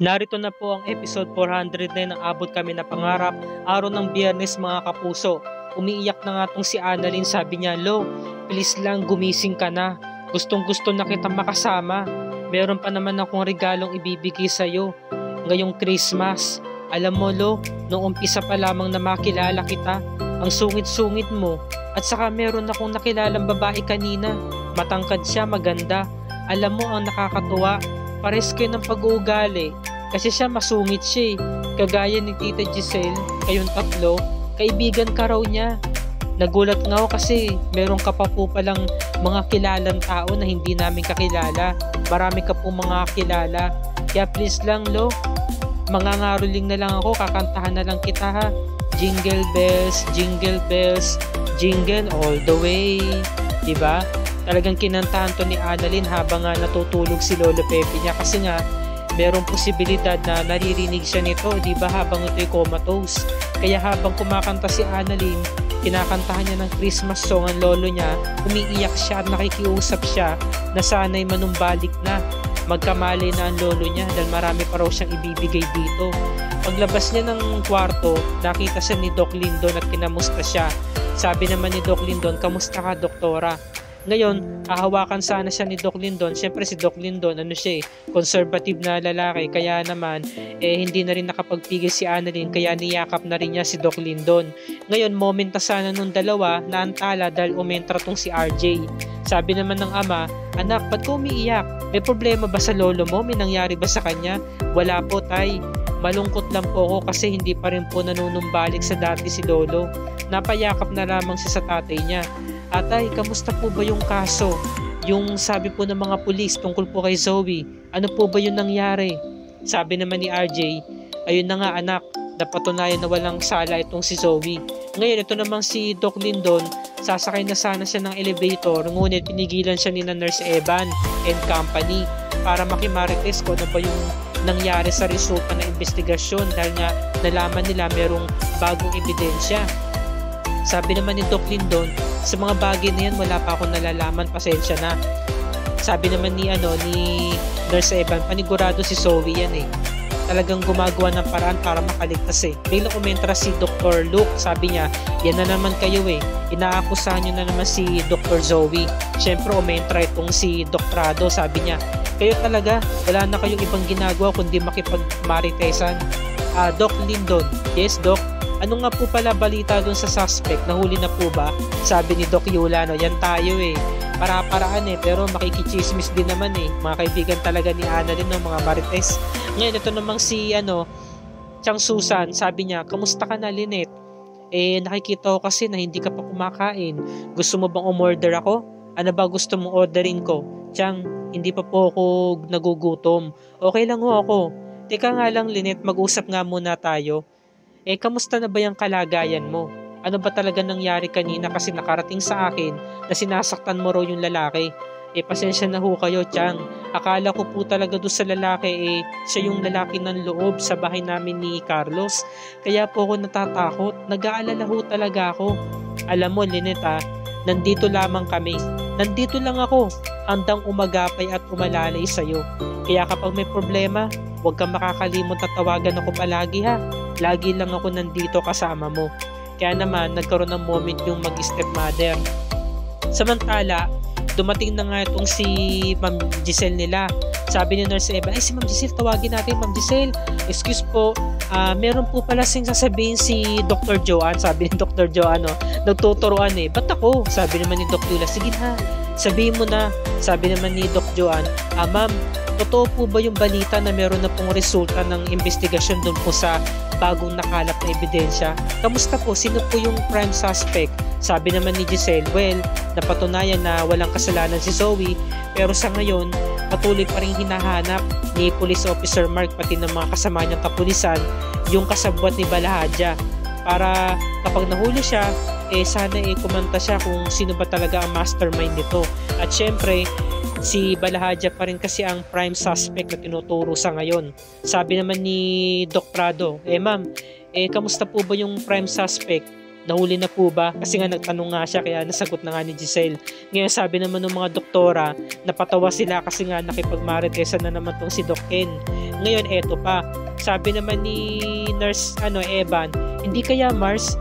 Narito na po ang episode 409 ng Abot Kami na Pangarap, araw ng biyernes mga kapuso. Umiiyak na nga tong si Annalyn, sabi niya, Lo, please lang gumising ka na. Gustong gusto na kita makasama. Meron pa naman akong regalong ibibigay sa'yo. Ngayong Christmas. Alam mo, Lo, noong umpisa pa lamang na makilala kita, ang sungit-sungit mo. At saka meron akong nakilalang babae kanina. Matangkad siya, maganda. Alam mo ang nakakatuwa, pares kayo ng pag-uugali. Kasi siya masungit siya eh. Kagaya ni Tita Giselle, kayong tatlo, kaibigan ka raw niya. Nagulat nga ako kasi meron ka pa po palang mga kilalang tao na hindi namin kakilala. Marami ka po mga kilala. Kaya please lang lo, mangangaroling na lang ako, kakantahan na lang kita ha. Jingle bells, jingle bells, jingle all the way. Diba? Talagang kinantahan to ni Annalyn habang nga natutulog si Lolo Pepe niya kasi nga merong posibilidad na naririnig siya nito, di ba, habang ito'y comatose. Kaya habang kumakanta si Annalyn, kinakantahan niya ng Christmas song ang lolo niya, umiiyak siya at nakikiusap siya na sana'y manumbalik na. Magkamali na ang lolo niya dahil marami pa raw siyang ibibigay dito. Paglabas niya ng kwarto, nakita siya ni Doc Lindon at kinamusta siya. Sabi naman ni Doc Lindon, kamusta ka doktora? Ngayon, hahawakan sana siya ni Doc Lindon. Siyempre si Doc Lindon, ano siya eh, conservative na lalaki. Kaya naman, eh, hindi na rin nakapagpigil si Annalyn. Kaya niyakap na rin niya si Doc Lindon. Ngayon, moment na sana nung dalawa na antala dahil umentra tong si RJ. Sabi naman ng ama, Anak, ba't ko umiiyak? May problema ba sa lolo mo? May nangyari ba sa kanya? Wala po, tay. Malungkot lang po ako kasi hindi pa rin po nanunumbalik sa dati si lolo. Napayakap na lamang siya sa tatay niya. Atay, kamusta po ba yung kaso? Yung sabi po ng mga pulis tungkol po kay Zoe, ano po ba yung nangyari? Sabi naman ni RJ, ayun na nga anak, napatunayan na walang sala itong si Zoe. Ngayon, ito naman si Doc Lindon, sasakay na sana siya ng elevator, ngunit pinigilan siya ni na Nurse Evan and company para makimarites ko ano ba yung nangyari sa resulta ng investigasyon dahil nga nalaman nila merong bagong ebidensya. Sabi naman ni Doc Lindon, sa mga bagay na yan wala pa akong nalalaman, pasensya na. Sabi naman ni ano ni Nurse Evan, panigurado si Zoe yan eh. Talagang gumagawa ng paraan para makaligtas eh. Biglang umentra si Dr. Luke, sabi niya, yan na naman kayo eh. Inaakusahan niyo na naman si Dr. Zoe. Siyempre umentra itong si Dr. Rado, sabi niya, kayo talaga, wala na kayong ibang ginagawa kundi makipagmaritesan. Uh, Doc Lindon, yes Doc, ano nga po pala balita dun sa suspect? Nahuli na po ba? Sabi ni Doc Yulano, yan tayo eh. Para-paraan eh, pero makikichismis din naman eh. Mga kaibigan talaga ni Ana din ng mga marites. Ngayon, ito namang si ano, Chang Susan, sabi niya, kamusta ka na Lynette? Eh, nakikita ko kasi na hindi ka pa kumakain. Gusto mo bang umorder ako? Ano ba gusto mong orderin ko? Chang, hindi pa po ako nagugutom. Okay lang ho ako. Teka nga lang, Lynette, mag-usap nga muna tayo. Eh, kamusta na ba yung kalagayan mo? Ano ba talaga nangyari kanina kasi nakarating sa akin na sinasaktan mo raw yung lalaki? Eh, pasensya na ho kayo, Chang. Akala ko po talaga doon sa lalaki, eh, siya yung lalaki ng loob sa bahay namin ni Carlos. Kaya po ako natatakot. Nag-aalala ho talaga ako. Alam mo, Lynette, ah, nandito lamang kami. Nandito lang ako, handang umagapay at umalalay sa'yo. Kaya kapag may problema, huwag kang makakalimot at tawagan ako palagi ha. Lagi lang ako nandito kasama mo. Kaya naman, nagkaroon ng moment yung mag-stepmother. Samantala, dumating na nga itong si Ma'am Giselle nila. Sabi ni Nurse Eva, ay si Ma'am Giselle, tawagin natin Ma'am Giselle. Excuse po, uh, meron po pala sing sasabihin si Dr. Joanne. Sabi ni Dr. Joanne, no, nagtuturoan eh. Ba't ako? Sabi naman ni Dr. Yula, sige ha, sabihin mo na. Sabi naman ni Doc Joanne, ah ma'am, totoo po ba yung balita na meron na pong resulta ng investigasyon doon po sa bagong nakalap na ebidensya? Kamusta po? Sino po yung prime suspect? Sabi naman ni Giselle, well, napatunayan na walang kasalanan si Zoe, pero sa ngayon, patuloy pa rin hinahanap ni Police Officer Mark pati ng mga kasama niyang kapulisan yung kasabwat ni Balahadja para kapag nahuli siya, eh sana eh kumanta siya kung sino ba talaga ang mastermind nito. At syempre, si Balahadja pa rin kasi ang prime suspect na tinuturo sa ngayon. Sabi naman ni Doc Prado, eh ma'am, eh kamusta po ba yung prime suspect? Nahuli na po ba? Kasi nga nagtanong nga siya kaya nasagot na nga ni Giselle. Ngayon sabi naman ng mga doktora, napatawa sila kasi nga nakipagmaritesa na naman tong si Doc Ken. Ngayon eto pa, sabi naman ni nurse ano Evan, hindi kaya Mars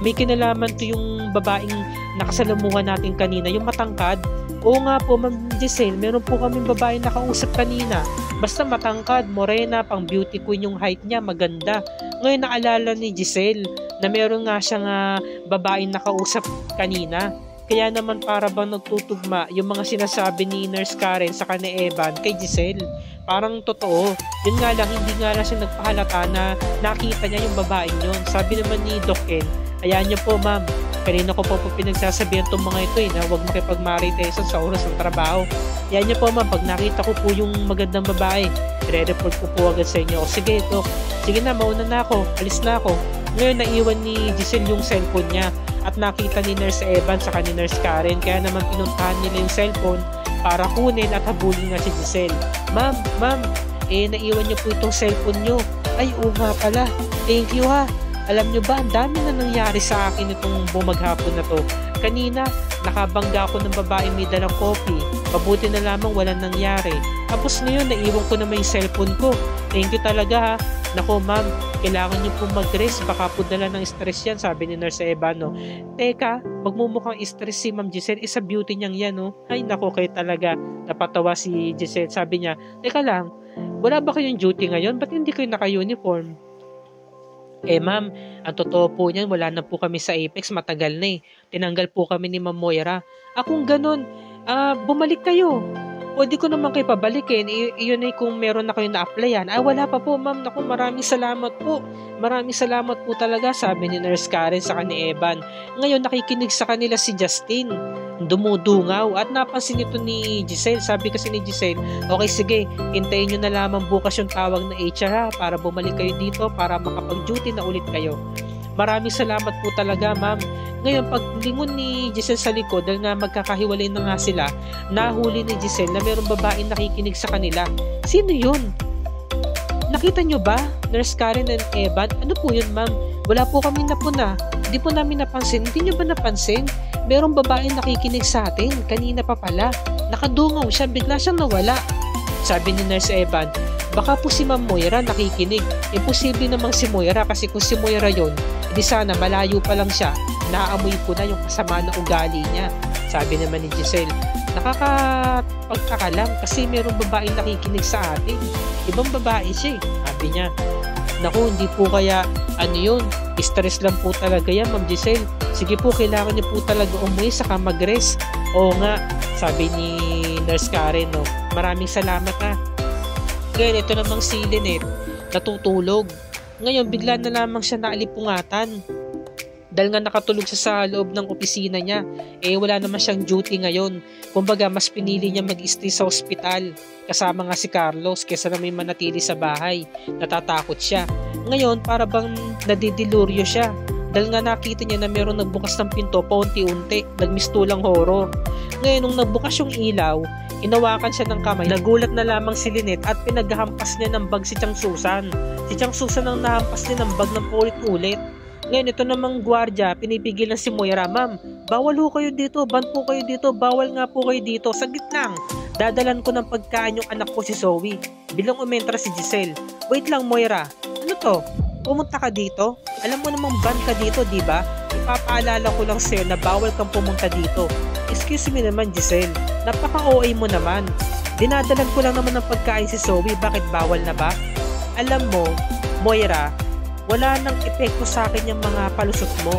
may kinalaman to yung babaeng nakasalamuhan natin kanina, yung matangkad. Oo nga po, Ma'am Giselle, meron po kaming babaeng nakausap kanina. Basta matangkad, morena, pang beauty queen yung height niya, maganda. Ngayon naalala ni Giselle na meron nga siyang uh, babaeng nakausap kanina. Kaya naman para bang nagtutugma yung mga sinasabi ni Nurse Karen sa ni Evan kay Giselle. Parang totoo. Yun nga lang, hindi nga lang siya nagpahalata na nakita niya yung babaeng yun. Sabi naman ni Doc Ken, ayan niyo po ma'am, kanina ko po po pinagsasabihan itong mga ito eh, na huwag makipagmaritesan sa oras ng trabaho. Yan niyo po ma'am, pag nakita ko po yung magandang babae, i-report ko po agad sa inyo. O sige, Doc, sige na, mauna na ako, alis na ako. Ngayon, naiwan ni Giselle yung cellphone niya at nakita ni Nurse Evan sa ni Nurse Karen kaya naman pinuntahan nila yung cellphone para kunin at habulin nga si Giselle. Ma'am, ma'am, eh naiwan niyo po itong cellphone niyo. Ay, oo pala. Thank you ha. Alam niyo ba, dami na nangyari sa akin itong bumaghapon na to. Kanina, nakabangga ako ng babae may dalang coffee. Mabuti na lamang walang nangyari. Tapos ngayon, naiwan ko naman yung cellphone ko. Thank you talaga ha. Nako ma'am, kailangan niyo po mag-rest. Baka po dala ng stress yan, sabi ni Nurse Eva, no? Teka, magmumukhang stress si Ma'am Giselle. Isa beauty niyang yan, no? Ay, nako kayo talaga. Napatawa si Giselle. Sabi niya, teka lang, wala ba kayong duty ngayon? Ba't hindi kayo naka-uniform? Eh ma'am, ang totoo po niyan, wala na po kami sa Apex, matagal na eh. Tinanggal po kami ni Ma'am Moira. Akong ganun, uh, bumalik kayo. Pwede ko naman kayo pabalikin. I- yun ay kung meron na kayo na-applyan. Ay, wala pa po, ma'am. Naku, maraming salamat po. Maraming salamat po talaga, sabi ni Nurse Karen sa ni Evan. Ngayon, nakikinig sa kanila si Justin. Dumudungaw. At napansin ito ni Giselle. Sabi kasi ni Giselle, okay, sige, hintayin nyo na lamang bukas yung tawag na HR para bumalik kayo dito para makapag-duty na ulit kayo. Maraming salamat po talaga, ma'am. Ngayon, pag lingon ni Giselle sa likod, dahil nga magkakahiwalay na nga sila, nahuli ni Giselle na mayroong babaeng nakikinig sa kanila. Sino yun? Nakita nyo ba? Nurse Karen and Evan? Ano po yun, ma'am? Wala po kami napuna. Hindi po namin napansin. Hindi nyo ba napansin? Merong babaeng nakikinig sa atin. Kanina pa pala. Nakadungaw siya. Bigla siyang nawala. Sabi ni Nurse Evan, baka po si Ma'am Moira nakikinig. Imposible namang si Moira kasi kung si Moira yon, edi sana malayo pa lang siya naamoy ko na yung kasama na ugali niya. Sabi naman ni Giselle, nakakapagtaka lang kasi merong babaeng nakikinig sa atin. Ibang babae siya eh. Sabi niya, Naku, hindi po kaya ano yun, stress lang po talaga yan, Ma'am Giselle. Sige po, kailangan niyo po talaga umuwi saka mag-rest. Oo nga, sabi ni Nurse Karen, no. Maraming salamat ha. Ngayon, ito namang si Lynette, natutulog. Ngayon, bigla na lamang siya naalipungatan dahil nga nakatulog siya sa loob ng opisina niya, eh wala naman siyang duty ngayon. Kumbaga, mas pinili niya mag-stay sa ospital kasama nga si Carlos kesa na may manatili sa bahay. Natatakot siya. Ngayon, para bang nadidiluryo siya. Dahil nga nakita niya na meron nagbukas ng pinto paunti-unti, nagmistulang horror. Ngayon, nung nagbukas yung ilaw, inawakan siya ng kamay. Nagulat na lamang si Lynette at pinaghampas niya ng bag si Chang Susan. Si Chang Susan ang nahampas niya ng bag ng paulit-ulit. Ngayon, ito namang gwardya, pinipigilan si Moira, Ma'am, bawal ho kayo dito, ban po kayo dito, bawal nga po kayo dito, saglit lang. Dadalan ko ng pagkain yung anak ko si Zoe. Bilang umentra si Giselle. Wait lang, Moira. Ano to? Pumunta ka dito? Alam mo namang ban ka dito, di ba? Ipapaalala ko lang sa'yo na bawal kang pumunta dito. Excuse me naman, Giselle. Napaka-OA mo naman. Dinadalan ko lang naman ng pagkain si Zoe, bakit bawal na ba? Alam mo, Moira, wala nang epekto sa akin yung mga palusot mo.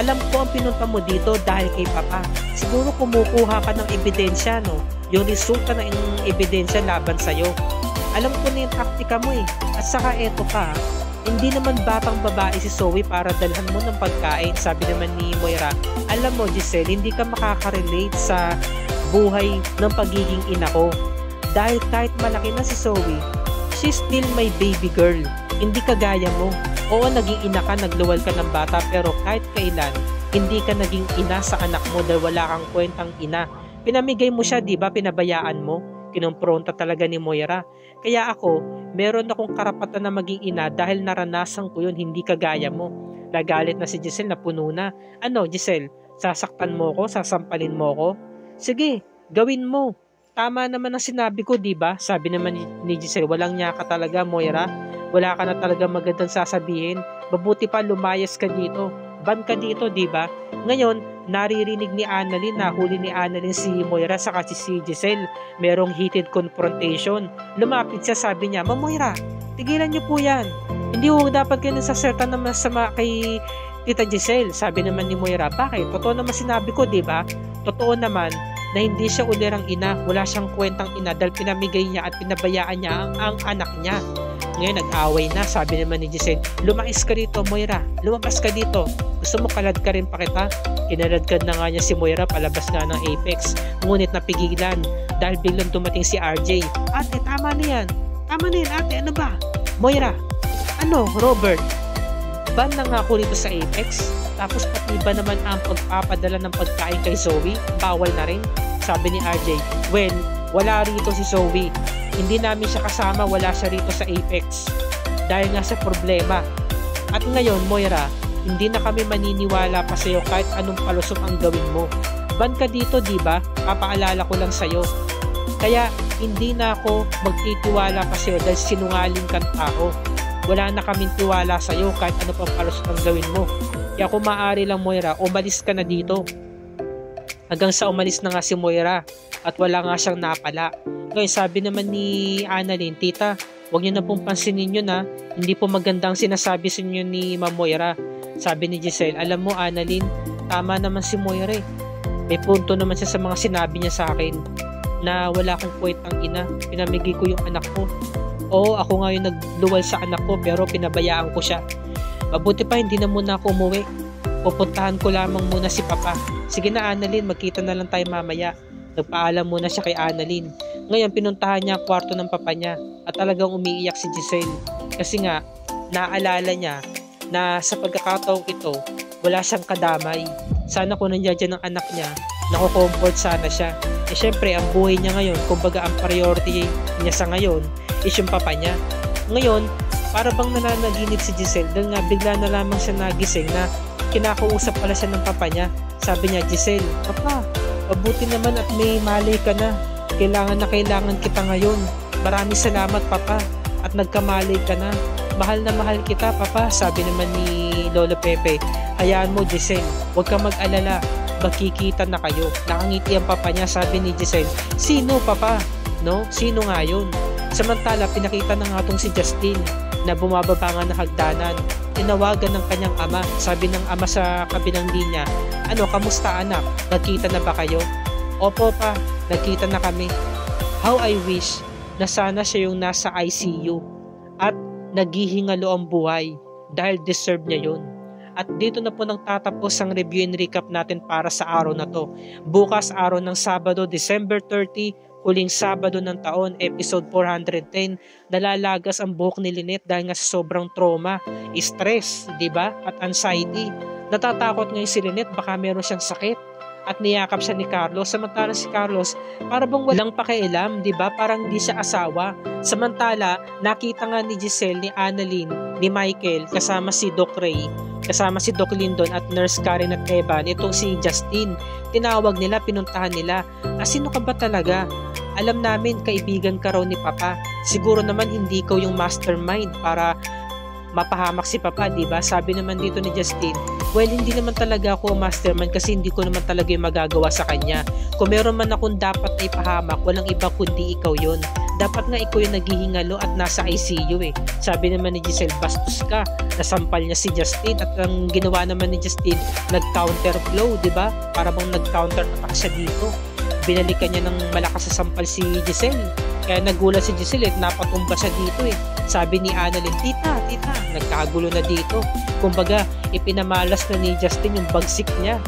Alam ko ang pinunta mo dito dahil kay Papa. Siguro kumukuha ka ng ebidensya, no? Yung resulta ng ebidensya laban sa'yo. Alam ko na yung taktika mo eh. At saka eto ka, hindi naman batang babae si Zoe para dalhan mo ng pagkain, sabi naman ni Moira. Alam mo, Giselle, hindi ka makaka-relate sa buhay ng pagiging ina ko. Dahil kahit malaki na si Zoe, she's still my baby girl. Hindi kagaya mo. Oo, naging ina ka, nagluwal ka ng bata, pero kahit kailan, hindi ka naging ina sa anak mo dahil wala kang kwentang ina. Pinamigay mo siya, di ba? Pinabayaan mo. Kinumpronta talaga ni Moira. Kaya ako, meron akong karapatan na maging ina dahil naranasan ko yun, hindi kagaya mo. Nagalit na si Giselle na puno na. Ano, Giselle? Sasaktan mo ko? Sasampalin mo ko? Sige, gawin mo. Tama naman ang sinabi ko, di ba? Sabi naman ni, Giselle, walang niya ka talaga, Moira. Wala ka na talaga magandang sasabihin. Mabuti pa lumayas ka dito. Ban ka dito, di ba? Ngayon, naririnig ni Annalyn, nahuli ni Annalyn si Moira sa kasi si Giselle. Merong heated confrontation. Lumapit siya, sabi niya, Ma Moira, tigilan niyo po yan. Hindi ko dapat kayo nasaserta na masama kay Tita Giselle. Sabi naman ni Moira, bakit? Totoo naman sinabi ko, di ba? Totoo naman na hindi siya ulirang ina. Wala siyang kwentang ina dahil pinamigay niya at pinabayaan niya ang, ang anak niya. Ngayon, nag-away na. Sabi naman ni Giselle, lumakis ka dito, Moira. Lumabas ka dito. Gusto mo kalad ka rin pa kita? Kinaladkad na nga niya si Moira palabas nga ng Apex. Ngunit napigilan dahil biglang dumating si RJ. Ate, tama na yan. Tama na yan, ate. Ano ba? Moira, ano, Robert? Ban na nga ako rito sa Apex. Tapos pati ba naman ang pagpapadala ng pagkain kay Zoe? Bawal na rin. Sabi ni RJ, when wala rito si Zoe. Hindi namin siya kasama, wala siya rito sa Apex. Dahil nga sa problema. At ngayon, Moira, hindi na kami maniniwala pa sa'yo kahit anong palusok ang gawin mo. Ban ka dito, di ba? Papaalala ko lang sa'yo. Kaya hindi na ako magtitiwala pa sa'yo dahil sinungaling kang tao wala na kaming tiwala sa iyo kahit ano pang palusot ang gawin mo. Kaya kung maaari lang Moira, umalis ka na dito. Hanggang sa umalis na nga si Moira at wala nga siyang napala. Ngayon sabi naman ni Annalyn, Tita, huwag niyo na pong pansinin yun ha. Hindi po magandang sinasabi sa inyo ni Ma'am Moira. Sabi ni Giselle, alam mo Annalyn, tama naman si Moira eh. May punto naman siya sa mga sinabi niya sa akin na wala akong kwentang ina. Pinamigay ko yung anak ko Oo, ako nga yung nagluwal sa anak ko pero pinabayaan ko siya. Mabuti pa hindi na muna ako umuwi. Pupuntahan ko lamang muna si Papa. Sige na Annalyn, magkita na lang tayo mamaya. Nagpaalam muna siya kay Annalyn. Ngayon pinuntahan niya ang kwarto ng papa niya at talagang umiiyak si Giselle. Kasi nga, naalala niya na sa pagkakataong ito, wala siyang kadamay. Sana kung nandiyan dyan ang anak niya, nako-comfort sana siya. Eh syempre, ang buhay niya ngayon, kumbaga ang priority niya sa ngayon, is yung papa niya. Ngayon, para bang nananaginip si Giselle dahil nga bigla na lamang siya nagising na kinakausap pala siya ng papa niya. Sabi niya, Giselle, Papa, mabuti naman at may malay ka na. Kailangan na kailangan kita ngayon. Maraming salamat, Papa. At nagkamalay ka na. Mahal na mahal kita, Papa. Sabi naman ni Lolo Pepe. Hayaan mo, Giselle. Huwag ka mag-alala. Magkikita na kayo. Nakangiti ang papa niya. Sabi ni Giselle, Sino, Papa? No? Sino nga yun? Samantala, pinakita na nga tong si Justin na bumababa nga ng hagdanan. Tinawagan ng kanyang ama. Sabi ng ama sa kabilang linya, Ano, kamusta anak? Nagkita na ba kayo? Opo pa, nagkita na kami. How I wish na sana siya yung nasa ICU at naghihingalo ang buhay dahil deserve niya yun. At dito na po nang tatapos ang review and recap natin para sa araw na to. Bukas araw ng Sabado, December 30, huling Sabado ng taon, episode 410, nalalagas ang buhok ni Lynette dahil nga sa sobrang trauma, stress, di ba? At anxiety. Natatakot ngayon si Lynette baka meron siyang sakit at niyakap siya ni Carlos. Samantala si Carlos, para bang walang pakialam, di ba? Parang hindi siya asawa. Samantala, nakita nga ni Giselle, ni Annalyn, ni Michael, kasama si Doc Ray, kasama si Doc Lindon at Nurse Karen at Evan, itong si Justin. Tinawag nila, pinuntahan nila. Ah, sino ka ba talaga? Alam namin, kaibigan ka raw ni Papa. Siguro naman hindi ikaw yung mastermind para mapahamak si Papa, di ba? Sabi naman dito ni Justin, well, hindi naman talaga ako mastermind kasi hindi ko naman talaga yung magagawa sa kanya. Kung meron man akong dapat na ipahamak, walang iba kundi ikaw yon. Dapat nga ikaw yung naghihingalo at nasa ICU eh. Sabi naman ni Giselle, bastos ka. Nasampal niya si Justin at ang ginawa naman ni Justin, nag-counter flow, di ba? Para bang nag-counter attack siya dito binalikan niya ng malakas sa sampal si Giselle. Kaya nagulat si Giselle at napatumba siya dito eh. Sabi ni Annalyn, tita, tita, nagkagulo na dito. Kumbaga, ipinamalas na ni Justin yung bagsik niya.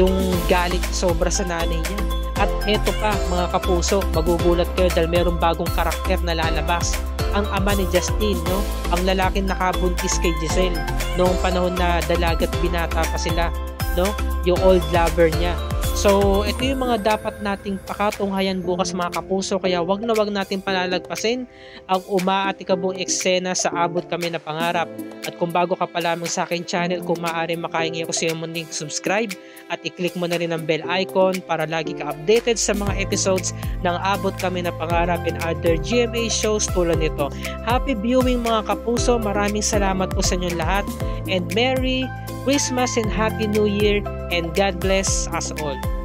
Yung galit sobra sa nanay niya. At eto pa, mga kapuso, magugulat kayo dahil mayroong bagong karakter na lalabas. Ang ama ni Justin, no? Ang lalaking nakabuntis kay Giselle noong panahon na dalagat binata pa sila, no? Yung old lover niya So, ito yung mga dapat nating pakatunghayan bukas mga kapuso kaya wag na wag natin palalagpasin ang uma at ikabong eksena sa abot kami na pangarap. At kung bago ka pa lamang sa akin channel, kung maaari makahingi ako sa iyo muling subscribe at i-click mo na rin ang bell icon para lagi ka updated sa mga episodes ng abot kami na pangarap and other GMA shows tulad nito. Happy viewing mga kapuso, maraming salamat po sa inyong lahat and Merry Christmas and Happy New Year and God bless us all.